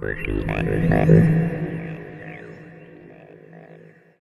Where do you want